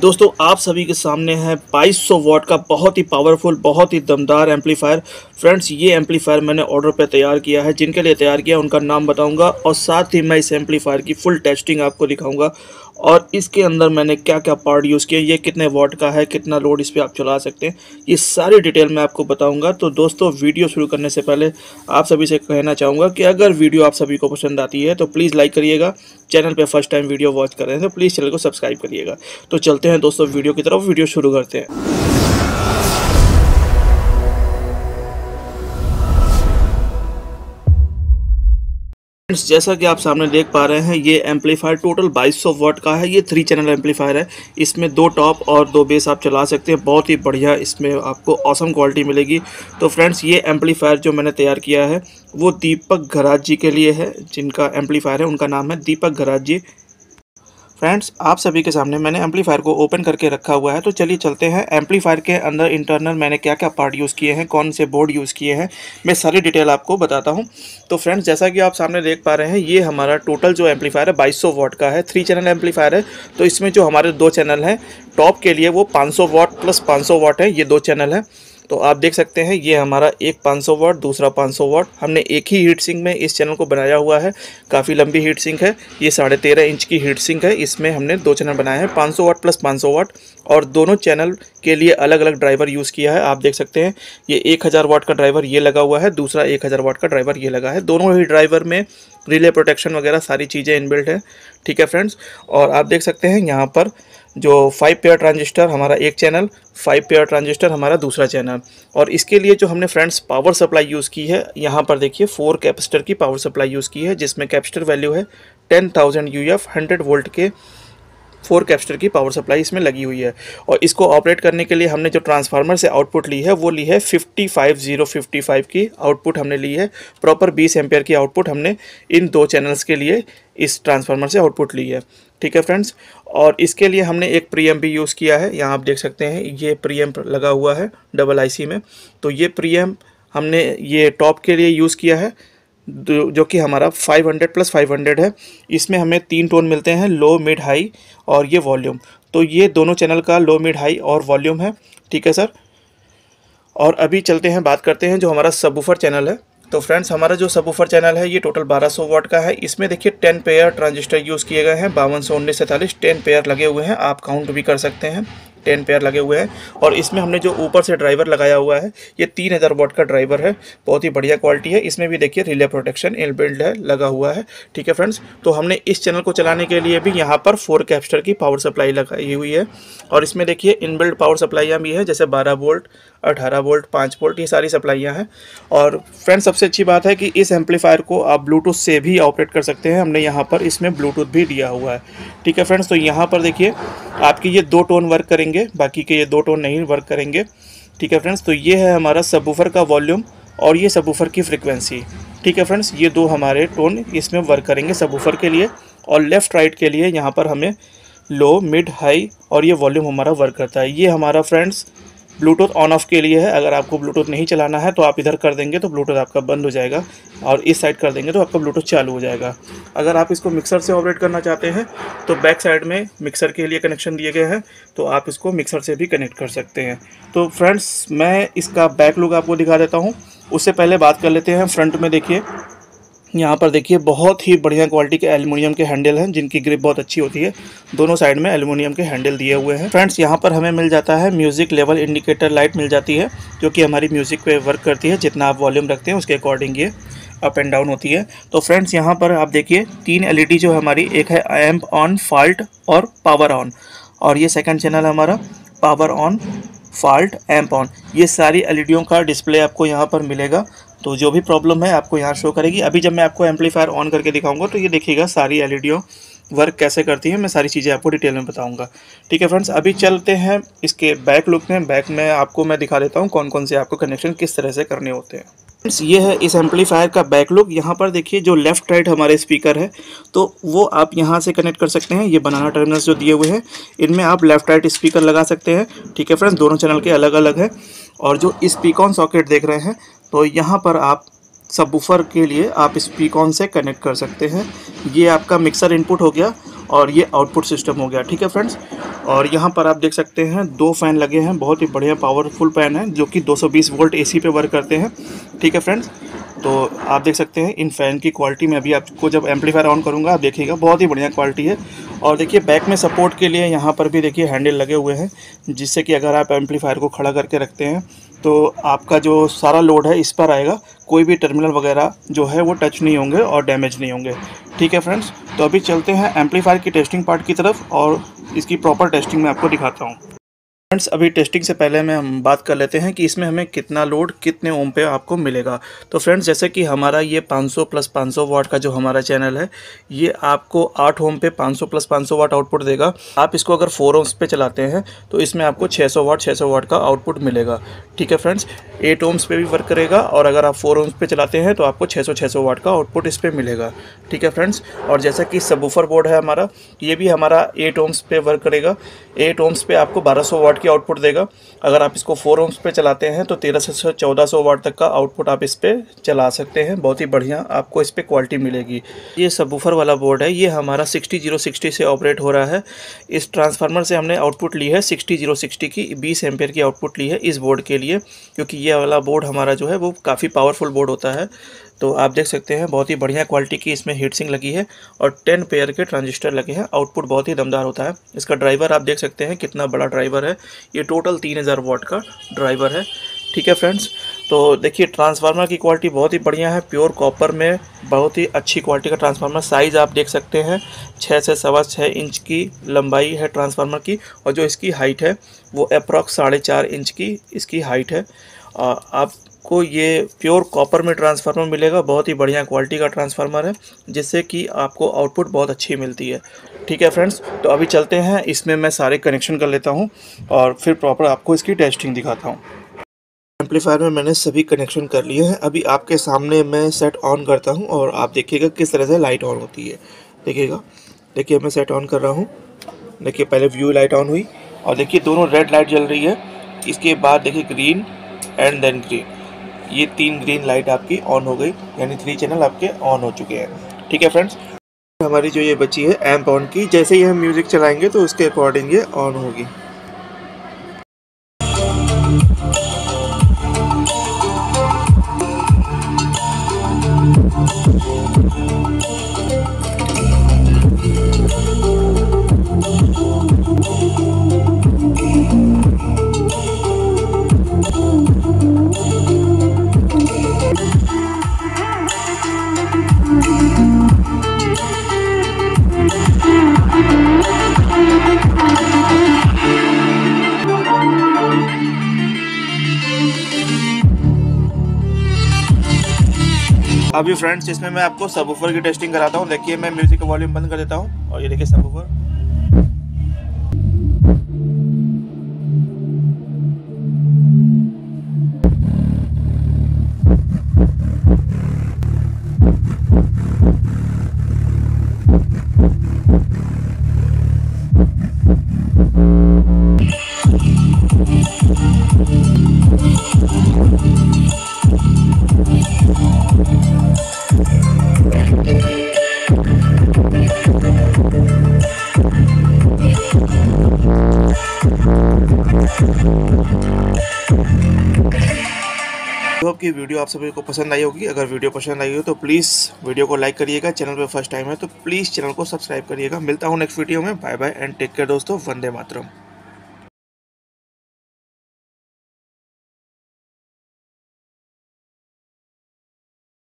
दोस्तों, आप सभी के सामने है 2200 वॉट का बहुत ही पावरफुल बहुत ही दमदार एम्पलीफायर फ्रेंड्स ये एम्पलीफायर मैंने ऑर्डर पे तैयार किया है। जिनके लिए तैयार किया उनका नाम बताऊँगा और साथ ही मैं इस एम्पलीफायर की फुल टेस्टिंग आपको दिखाऊँगा। और इसके अंदर मैंने क्या क्या पार्ट यूज़ किया ये कितने वाट का है, कितना लोड इस पर आप चला सकते हैं, ये सारी डिटेल मैं आपको बताऊँगा। तो दोस्तों वीडियो शुरू करने से पहले आप सभी से कहना चाहूँगा कि अगर वीडियो आप सभी को पसंद आती है तो प्लीज़ लाइक करिएगा। चैनल पर फ़र्स्ट टाइम वीडियो वॉच कर रहे हैं तो प्लीज़ चैनल को सब्सक्राइब करिएगा। तो चलते हैं दोस्तों वीडियो की तरफ़ वीडियो शुरू करते हैं। फ्रेंड्स जैसा कि आप सामने देख पा रहे हैं, ये एम्पलीफायर टोटल 2200 वॉट का है। ये थ्री चैनल एम्पलीफायर है। इसमें दो टॉप और दो बेस आप चला सकते हैं। बहुत ही बढ़िया इसमें आपको औसम क्वालिटी मिलेगी। तो फ्रेंड्स ये एम्पलीफायर जो मैंने तैयार किया है, वो दीपक घराज जी के लिए है, जिनका एम्पलीफायर है, उनका नाम है दीपक घराज जी। फ्रेंड्स आप सभी के सामने मैंने एम्पलीफायर को ओपन करके रखा हुआ है तो चलिए चलते हैं एम्पलीफायर के अंदर इंटरनल मैंने क्या क्या पार्ट यूज़ किए हैं, कौन से बोर्ड यूज़ किए हैं, मैं सारी डिटेल आपको बताता हूँ। तो फ्रेंड्स जैसा कि आप सामने देख पा रहे हैं, ये हमारा टोटल जो एम्पलीफायर है बाईस वॉट का है थ्री चैनल एम्पलीफायर है तो इसमें जो हमारे दो चैनल हैं टॉप के लिए वो पाँच वॉट प्लस पाँच वॉट है, ये दो चैनल है। तो आप देख सकते हैं, ये हमारा एक 500 वाट, दूसरा 500 वाट। हमने एक ही हीट सिंक में इस चैनल को बनाया हुआ है। काफ़ी लंबी हीट सिंक है। ये साढ़े तेरह इंच की हीट सिंक है। इसमें हमने दो चैनल बनाए हैं 500 वाट प्लस 500 वाट। और दोनों चैनल के लिए अलग अलग ड्राइवर यूज़ किया है। आप देख सकते हैं, ये एक हज़ार वाट का ड्राइवर ये लगा हुआ है, दूसरा एक हज़ार वाट का ड्राइवर ये लगा है। दोनों ही ड्राइवर में रिले प्रोटेक्शन वगैरह सारी चीज़ें इनबिल्ट है। ठीक है फ्रेंड्स और आप देख सकते हैं, यहाँ पर जो फाइव पेयर ट्रांजिस्टर हमारा एक चैनल फाइव पेयर ट्रांजिस्टर हमारा दूसरा चैनल और इसके लिए जो हमने फ्रेंड्स पावर सप्लाई यूज़ की है, यहाँ पर देखिए फोर कैपेसिटर की पावर सप्लाई यूज़ की है, जिसमें कैपेसिटर वैल्यू है ten thousand U F hundred volt के फोर कैप्स्टर की पावर सप्लाई इसमें लगी हुई है। और इसको ऑपरेट करने के लिए हमने जो ट्रांसफार्मर से आउटपुट ली है, वो ली है fifty five zero fifty five की आउटपुट हमने ली है। प्रॉपर बीस एम्पेयर की आउटपुट हमने इन दो चैनल्स के लिए इस ट्रांसफार्मर से आउटपुट ली है। ठीक है फ्रेंड्स? और इसके लिए हमने एक प्रीएम भी यूज़ किया है। यहाँ आप देख सकते हैं, ये प्रीएम लगा हुआ है डबल आईसी में। तो ये प्रीएम हमने ये टॉप के लिए यूज़ किया है। जो कि हमारा 500 प्लस 500 है। इसमें हमें तीन टोन मिलते हैं लो मिड हाई और ये वॉल्यूम तो ये दोनों चैनल का लो मिड हाई और वॉल्यूम है। ठीक है सर और अभी चलते हैं, बात करते हैं जो हमारा सबूफर चैनल है। तो फ्रेंड्स हमारा जो सबूफर चैनल है, ये टोटल 1200 वाट का है। इसमें देखिए 10 पेयर ट्रांजिस्टर यूज़ किए गए हैं, बावन सौ उन्नीस सैंतालीस टेन पेयर लगे हुए हैं। आप काउंट भी कर सकते हैं। टेन पेयर लगे हुए हैं और इसमें हमने जो ऊपर से ड्राइवर लगाया हुआ है, ये तीन हज़ार वॉट का ड्राइवर है। बहुत ही बढ़िया क्वालिटी है। इसमें भी देखिए रिले प्रोटेक्शन इनबिल्ड है, लगा हुआ है। ठीक है फ्रेंड्स तो हमने इस चैनल को चलाने के लिए भी यहाँ पर फोर कैप्स्टर की पावर सप्लाई लगाई हुई है। और इसमें देखिए इनबिल्ड पावर सप्लाइयाँ भी है, जैसे बारह वोल्ट, अठारह वोल्ट, पाँच वोल्ट, ये सारी सप्लाइयाँ हैं। और फ्रेंड्स, सबसे अच्छी बात है कि इस एम्पलीफायर को आप ब्लूटूथ से भी ऑपरेट कर सकते हैं। हमने यहाँ पर इसमें ब्लूटूथ भी दिया हुआ है। ठीक है फ्रेंड्स तो यहाँ पर देखिए आपकी ये दो टोन वर्क करेंगे। बाकी के ये दो टोन नहीं वर्क करेंगे। ठीक है फ्रेंड्स तो ये है हमारा सबूफर का वॉल्यूम और ये सबूफर की फ्रिक्वेंसी ठीक है फ्रेंड्स ये दो हमारे टोन इसमें वर्क करेंगे सबूफर के लिए और लेफ़्ट राइट के लिए यहाँ पर हमें लो मिड हाई और ये वॉल्यूम हमारा वर्क करता है। ये हमारा फ्रेंड्स ब्लूटूथ ऑन ऑफ़ के लिए है। अगर आपको ब्लूटूथ नहीं चलाना है तो आप इधर कर देंगे तो ब्लूटूथ आपका बंद हो जाएगा और इस साइड कर देंगे तो आपका ब्लूटूथ चालू हो जाएगा। अगर आप इसको मिक्सर से ऑपरेट करना चाहते हैं तो बैक साइड में मिक्सर के लिए कनेक्शन दिए गए हैं तो आप इसको मिक्सर से भी कनेक्ट कर सकते हैं। तो फ्रेंड्स, मैं इसका बैक लुक आपको दिखा देता हूँ। उससे पहले बात कर लेते हैं, फ्रंट में देखिए। यहाँ पर देखिए, बहुत ही बढ़िया क्वालिटी के एल्युमिनियम के हैंडल हैं, जिनकी ग्रिप बहुत अच्छी होती है। दोनों साइड में एल्युमिनियम के हैंडल दिए हुए हैं। फ्रेंड्स यहाँ पर हमें मिल जाता है म्यूज़िक लेवल इंडिकेटर लाइट मिल जाती है, जो कि हमारी म्यूज़िक पे वर्क करती है, जितना आप वॉल्यूम रखते हैं, उसके अकॉर्डिंग ये अप एंड डाउन होती है। तो फ्रेंड्स यहाँ पर आप देखिए, तीन एलईडी जो हमारी, एक है एम्प ऑन फॉल्ट और पावर ऑन और ये सेकेंड चैनल हमारा power on fault amp on ये सारी एल का डिस्प्ले आपको यहाँ पर मिलेगा। तो जो भी प्रॉब्लम है आपको यहाँ शो करेगी। अभी जब मैं आपको एम्पलीफायर ऑन करके दिखाऊँगा तो ये देखिएगा सारी एलईडीओ वर्क कैसे करती है, मैं सारी चीज़ें आपको डिटेल में बताऊँगा। ठीक है फ्रेंड्स अभी चलते हैं इसके बैक लुक में। बैक में आपको मैं दिखा देता हूँ कौन कौन से आपको कनेक्शन किस तरह से करने होते हैं। फ्रेंड्स ये है इस एम्पलीफायर का बैक लुक यहाँ पर देखिए जो लेफ़्ट राइट हमारे स्पीकर है तो वो आप यहाँ से कनेक्ट कर सकते हैं। ये बनाना टर्मिनल्स जो दिए हुए हैं, इनमें आप लेफ़्ट राइट स्पीकर लगा सकते हैं। ठीक है फ्रेंड्स दोनों चैनल के अलग अलग है। और जो स्पीकॉन सॉकेट देख रहे हैं तो यहाँ पर आप सबवूफर के लिए आप स्पीकॉन से कनेक्ट कर सकते हैं। ये आपका मिक्सर इनपुट हो गया और ये आउटपुट सिस्टम हो गया, ठीक है फ्रेंड्स और यहाँ पर आप देख सकते हैं, दो फ़ैन लगे हैं, बहुत ही बढ़िया पावरफुल फ़ैन है, जो कि 220 वोल्ट एसी पे वर्क करते हैं, ठीक है फ्रेंड्स तो आप देख सकते हैं, इन फ़ैन की क्वालिटी में अभी आपको जब एम्पलीफायर ऑन करूँगा, आप देखिएगा, बहुत ही बढ़िया क्वालिटी है। और देखिए बैक में सपोर्ट के लिए यहाँ पर भी देखिए हैंडल लगे हुए हैं, जिससे कि अगर आप एम्पलीफायर को खड़ा करके रखते हैं तो आपका जो सारा लोड है इस पर आएगा। कोई भी टर्मिनल वगैरह जो है वो टच नहीं होंगे और डैमेज नहीं होंगे। ठीक है फ्रेंड्स तो अभी चलते हैं एम्पलीफायर की टेस्टिंग पार्ट की तरफ़ और इसकी प्रॉपर टेस्टिंग मैं आपको दिखाता हूँ। फ्रेंड्स अभी टेस्टिंग से पहले में हम बात कर लेते हैं कि इसमें हमें कितना लोड कितने ओम पे आपको मिलेगा। तो फ्रेंड्स जैसे कि हमारा ये 500 प्लस 500 वाट का जो हमारा चैनल है, ये आपको 8 ओम पे 500 प्लस 500 वाट आउटपुट देगा। आप इसको अगर 4 ओम्स पे चलाते हैं तो इसमें आपको 600 वाट 600 वाट का आउटपुट मिलेगा। ठीक है फ्रेंड्स एट ओम्स पे भी वर्क करेगा और अगर आप फोर ओम्स पे चलाते हैं तो आपको 600 600 वाट का आउटपुट इस पर मिलेगा। ठीक है फ्रेंड्स और जैसा कि सबूफर बोर्ड है हमारा, ये भी हमारा एट ओम्स पे वर्क करेगा। एट ओम्स पे आपको 1200 वाट की आउटपुट देगा। अगर आप इसको फोर ओम्स पे चलाते हैं तो तेरह से चौदह सौ वाट तक का आउटपुट आप इस पर चला सकते हैं। बहुत ही बढ़िया आपको इस पर क्वालिटी मिलेगी। ये सबूफर वाला बोर्ड है। ये हमारा सिक्सटी ज़ीरो सिक्सटी से ऑपरेट हो रहा है। इस ट्रांसफार्मर से हमने आउटपुट ली है सिक्सटी ज़ीरो सिक्सटी की। बीस एम्पेयर की आउटपुट ली है इस बोर्ड के लिए, क्योंकि ये वाला बोर्ड हमारा जो है, वो काफ़ी पावरफुल बोर्ड होता है। तो आप देख सकते हैं, बहुत ही बढ़िया क्वालिटी की इसमें हीट लगी है और टेन पेयर के ट्रांजिस्टर लगे हैं। आउटपुट बहुत ही दमदार होता है। इसका ड्राइवर आप देख सकते हैं, कितना बड़ा ड्राइवर है। ये टोटल तीन हज़ार वॉट का ड्राइवर है। ठीक है फ्रेंड्स तो देखिए ट्रांसफार्मर की क्वालिटी बहुत ही बढ़िया है। प्योर कॉपर में बहुत ही अच्छी क्वालिटी का ट्रांसफार्मर साइज़ आप देख सकते हैं। छः से सवा छः इंच की लंबाई है ट्रांसफार्मर की और जो इसकी हाइट है, वो अप्रॉक्स साढ़े चार इंच की इसकी हाइट है। आप आपको ये प्योर कॉपर में ट्रांसफार्मर मिलेगा, बहुत ही बढ़िया क्वालिटी का ट्रांसफार्मर है, जिससे कि आपको आउटपुट बहुत अच्छी मिलती है। ठीक है फ्रेंड्स तो अभी चलते हैं, इसमें मैं सारे कनेक्शन कर लेता हूँ और फिर प्रॉपर आपको इसकी टेस्टिंग दिखाता हूँ। एम्पलीफायर में मैंने सभी कनेक्शन कर लिए हैं। अभी आपके सामने मैं सेट ऑन करता हूँ और आप देखिएगा किस तरह से लाइट ऑन होती है। देखिएगा, देखिए मैं सेट ऑन कर रहा हूँ। देखिए पहले व्यू लाइट ऑन हुई और देखिए दोनों रेड लाइट जल रही है। इसके बाद देखिए ग्रीन एंड देन ग्रीन ये तीन ग्रीन लाइट आपकी ऑन हो गई, यानी थ्री चैनल आपके ऑन हो चुके हैं। ठीक है फ्रेंड्स हमारी जो ये बची है एम्प ऑन की, जैसे ही हम म्यूज़िक चलाएँगे तो उसके अकॉर्डिंग ये ऑन होगी। अभी फ्रेंड्स इसमें मैं आपको सब की टेस्टिंग कराता हूँ। देखिए, मैं म्यूज़िक का वॉल्यूम बंद कर देता हूँ और ये देखिए सब आपकी वीडियो आप सभी को पसंद आई होगी। अगर वीडियो पसंद आई हो तो प्लीज़ वीडियो को लाइक करिएगा। चैनल पर फ़र्स्ट टाइम है तो प्लीज़ चैनल को सब्सक्राइब करिएगा। मिलता हूँ नेक्स्ट वीडियो में। Bye bye and take care दोस्तों। वंदे मातरम।